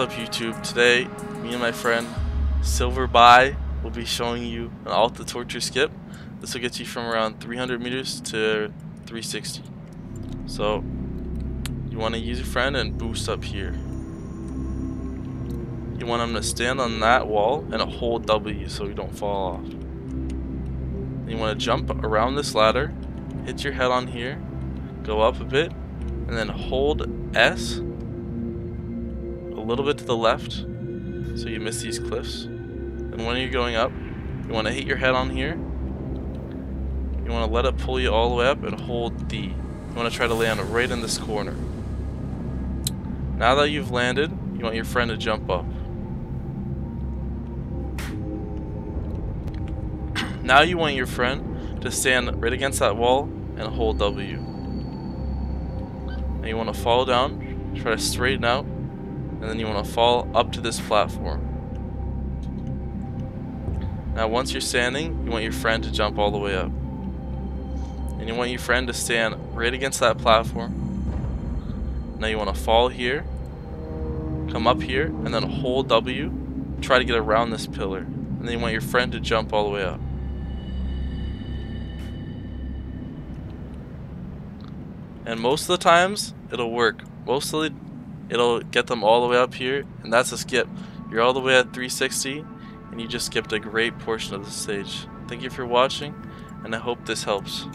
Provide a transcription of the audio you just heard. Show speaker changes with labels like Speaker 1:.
Speaker 1: up YouTube? Today, me and my friend Silver By will be showing you an Altitorture skip. This will get you from around 300 meters to 360. So, you want to use your friend and boost up here. You want him to stand on that wall and hold W so you don't fall off. You want to jump around this ladder, hit your head on here, go up a bit, and then hold S little bit to the left so you miss these cliffs. And when you're going up, you want to hit your head on here. You want to let it pull you all the way up and hold D. You want to try to land right in this corner. Now that you've landed, you want your friend to jump up. now you want your friend to stand right against that wall and hold W. And you want to fall down, try to straighten out, and then you want to fall up to this platform. Now once you're standing, you want your friend to jump all the way up. And you want your friend to stand right against that platform. Now you want to fall here, come up here, and then hold W, try to get around this pillar. And then you want your friend to jump all the way up. And most of the times, it'll work. Mostly, it'll get them all the way up here, and that's a skip. You're all the way at 360, and you just skipped a great portion of the stage. Thank you for watching, and I hope this helps.